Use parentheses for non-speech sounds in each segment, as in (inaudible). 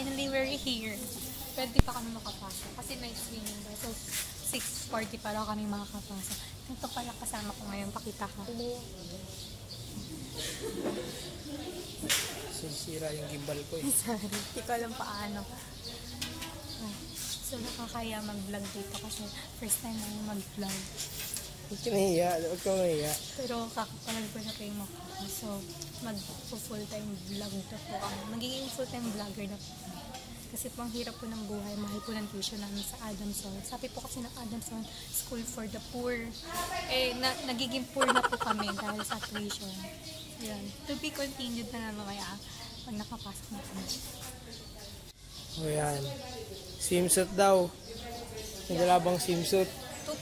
finally we're here. Pwede pa kami makapasok kasi night swimming ba. So 6.40 pa kami makakapasok. Ito pala kasama ko ngayon. Pakita ka. Sisira yung gimbal ko eh. (laughs) Sorry. Hindi ko alam paano. Ah, So nakakaya mag-vlog dito kasi first time namin mag-vlog. Huwag ka nahiya. Huwag ka mahiya. Pero kakapalag ko na kayo mukha. So, mag-full-time vlog na po ako. Magiging full-time vlogger na po. Kasi po ang hirap po ng buhay, mahal po ng tuition namin sa Adamson. Sabi po kasi ng Adamson, school for the poor. Eh, na, nagiging poor na po kami dahil sa tuition. Yan. To be continued na naman kaya pag nakapasok na kami. O yan. Swimsuit daw. Nagdala bang swimsuit? Two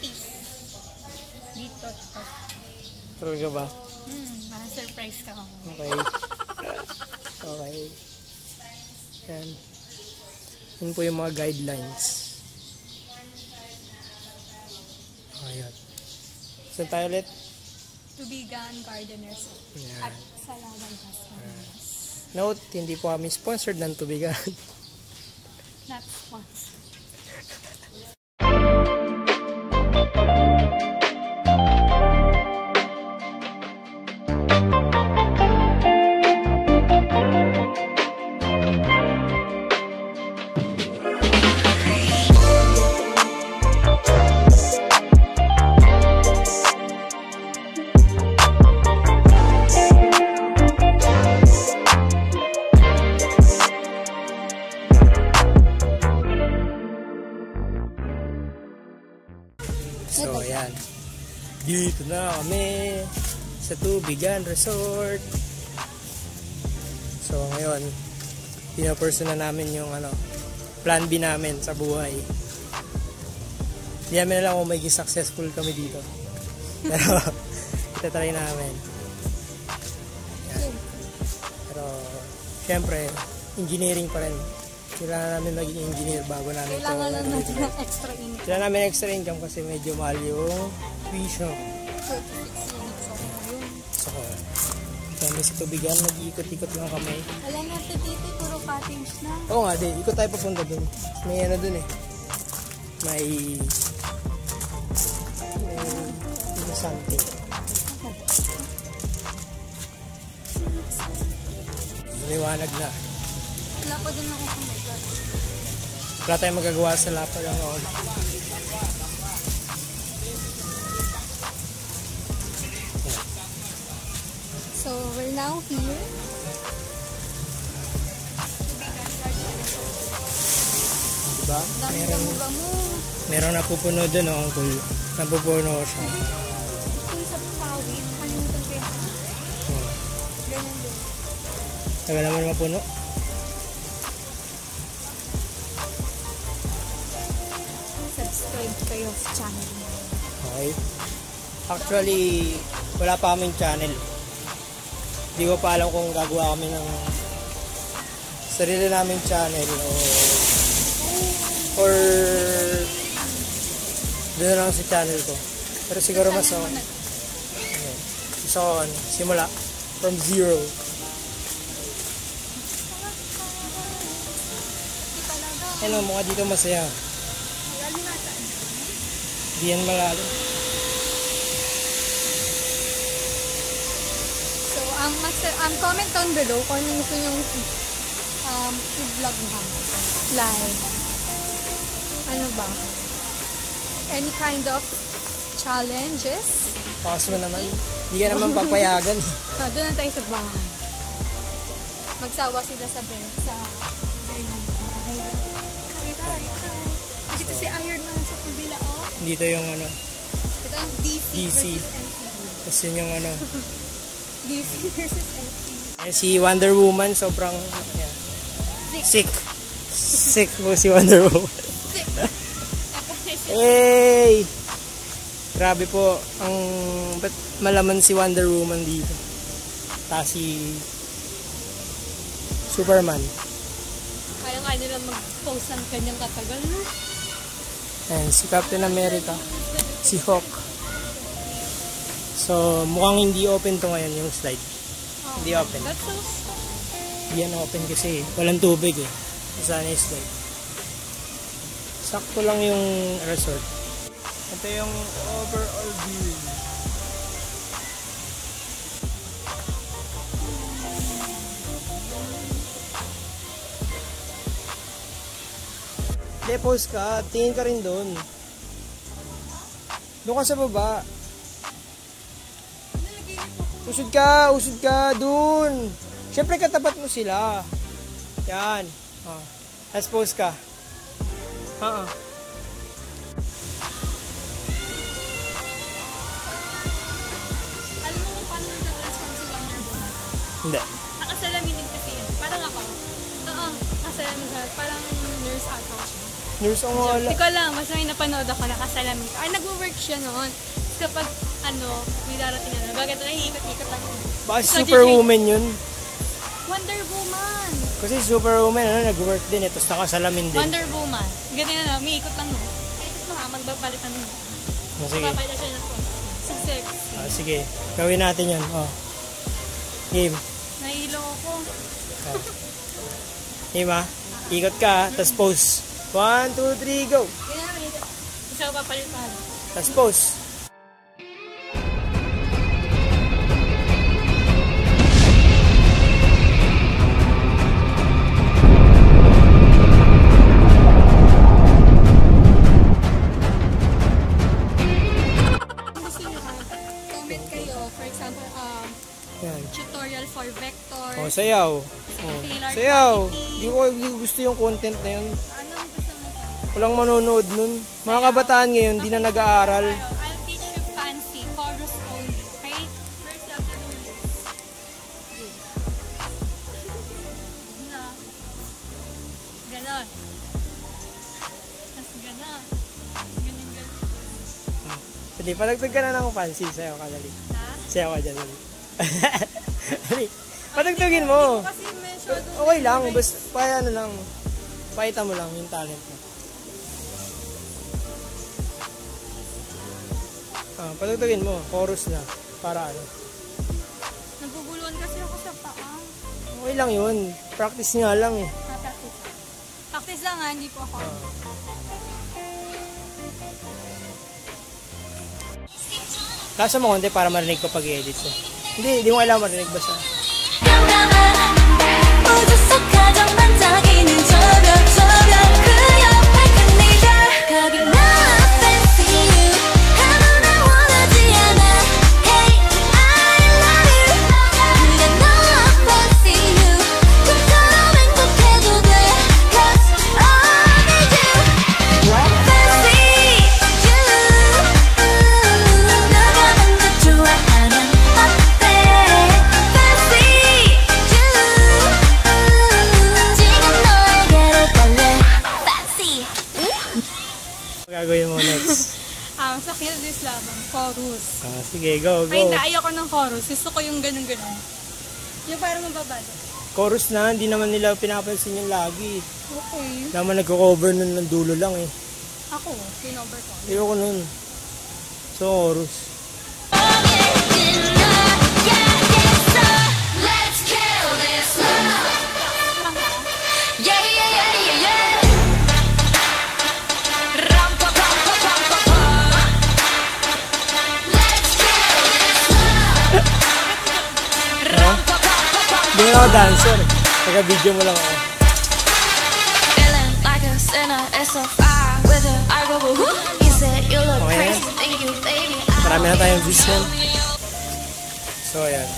Talaga ba? Hmm, parang surprise ka ako. Okay. (laughs) Okay. Yan. Yun po yung mga guidelines. Ayan. Saan tayo ulit? Tubigan Gardeners Yan. at Salawan Hospital. Note, hindi po kami sponsored ng tubigan. Not once. So, ayan. Dito na kami sa Tubigan Resort. So, ngayon, pinaperson na namin yung ano, plan B namin sa buhay. Hindi namin alam kung magiging successful kami dito. (laughs) Pero, itatry namin. Yan. Pero, syempre, engineering pa rin. Kailangan namin maging engineer bago namin ito Kailangan lang ng extra income. Kailangan namin extra income kasi medyo mahal yung tuition. 36 units ako ngayon. So, kami sa tubigan, nag-iikot-ikot lang kami. Alam natin dito, puro cottage na. Oo nga, di. Ikot tayo papunta dun. May ano dun eh. May... May... May something. Maliwanag na. Wala pa din ako kumagat. Wala tayong magagawa sa lapad ng loob. So, we're now here. Diba? Dami Meron, damo mo. meron napupuno dun, oh, uncle. Napupuno siya. Kung sa pawit, kalimutan ganyan din. Tagal naman mapuno. Subscribe kayo sa channel. Okay. Actually, wala pa kaming channel. Hindi ko pa alam kung gagawa kami ng sarili naming channel o or doon lang sa channel ko. Pero siguro mas ako. Okay. Ano, simula from zero. Ano, mukha dito masaya. Lalo na sa Di yan malalim. So, ang master, um, comment down below kung ano gusto nyo um, i-vlog ha. Live. Ano ba? Any kind of challenges? Mo naman. Hindi ka naman papayagan. (laughs) Ah, doon na tayo sa bahay. Magsawa sila sa bed. Sa dito yung ano, Ito ang DC, DC. tapos yun yung ano, (laughs) DC versus eh, si Wonder Woman sobrang yeah, Sick. sick. Po si Wonder Woman. Hey! Grabe po, ang ba't malaman si Wonder Woman dito. Tapos si Superman. Kaya nga nila mag-post ng kanyang katagal, no? And si Captain America. Si Hawk. So, mukhang hindi open to ngayon yung slide. Hindi open. Hindi yan open kasi walang tubig eh. Sana yung slide. Sakto lang yung resort. Ito yung overall view. Pause ka. Tingin ka rin doon. Doon ka sa baba. Usod ka, usod ka, doon. Siyempre katapat mo sila. Yan. Oh. Let's pause ka. Oo. Alam mo kung paano nag-transform si Wonder Woman? Hindi. Nakasalamin din kasi yun. Parang ako. Oo, nakasalamin siya. Parang nurse siya. Nurse ang wala. Hindi ko alam, mas may napanood ako, nakasalamin ka. Ay, nag-work siya noon. Kapag, ano, may darating na, bagay na ikot-ikot lang. Baka So, Superwoman yun. Wonder Woman! Kasi si Superwoman, ano, nag-work din eh. Tapos nakasalamin din. Wonder Woman. Ganyan na, may ikot lang. no? Ikot mo nga, magbabalitan mo. Oh, sige. Papayla siya phone. So sexy. Ah, sige. Gawin natin yan. Oh. Game. Nahilo ako. Oh. Game ah. Ikot ka, ah. tapos pose. One, two, three, go. Isa ko papalitan. Tapos pose. Comment kayo. For example, um, Yan. tutorial for vector. Oh, sayaw. Oh. Sayaw. Hindi ko, hindi ko gusto yung content na yun. Walang manonood nun. Mga kabataan ngayon, di na nag-aaral. I'll teach you fancy, chorus only, okay? First this. Na. Ganon. Tapos ganon. Ganon, ganon. Dali, palagtag ka na ng fancy. Sayaw ka, dali. Ha? Sayaw ka dyan, dali. (laughs) dali. Patagtagin mo. Kasi masyado. Okay lang, basta pa ano lang. Pakita mo lang yung talent mo. Ah, mo, chorus na. Para ano. Naguguluhan kasi ako sa paa. Okay lang yun. Practice nga lang eh. Ah, practice. Practice lang ha, hindi po ako. Kaso mo konti para marinig ko pag-edit ko. Hindi, hindi mo kailangan marinig basta. 우 gagawin mo next? Ah, sa Kill This Labang, chorus. Ah, sige, go, go. Ay, hindi, ayoko ng chorus. Gusto ko yung ganun-ganun. Yung parang mababado. Chorus na, hindi naman nila pinapansin yung lagi. Okay. Naman nagko-cover nun ng dulo lang eh. Ako, kinover ko. Ayoko nun. So, chorus. Dancer. Taga-video mo lang ako. Feeling like a sinner, it's so far with it. I go, woo. He said, You look Okay. crazy, thank you, baby. Marami na tayong views yan. So, ayan.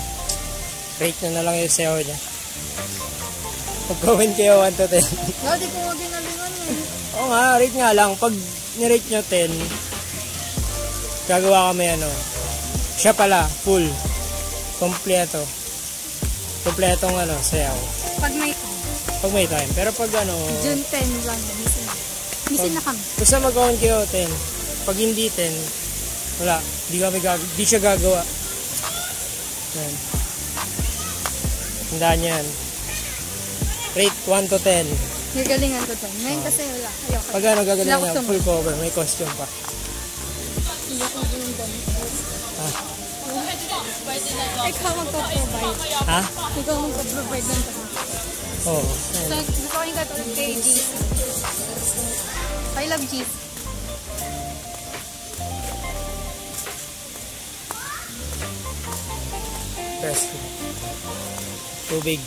Rate nyo na lang yung sayo niya. Mag-comment kayo 1 to 10. No, di ko mo ginalingan eh. Oo nga, rate nga lang. Pag nirate nyo 10, gagawa kami ano, siya pala, full, kompleto. Kompletong ano, sayaw. Pag may time. Pag may time. Pero pag ano, June 10 lang, bisin na. Bisin na kami. basta mag-on kayo 10. Pag hindi 10, wala. Di kami gag di siya gagawa. Yan. Tandaan yan. Rate 1 to 10. Gagalingan ko to. Ngayon kasi wala. Ayoko. Pag ano gagaling Wala ko niya, sumunod. full cover, may costume pa. Hindi ko yung ganun. Ah. Ikaw magpo-provide. Ha? Ikaw magpo-provide ng. Oo. So, Ayan. gusto ko yung katulad kay GC. I love GC. Press. Tubig.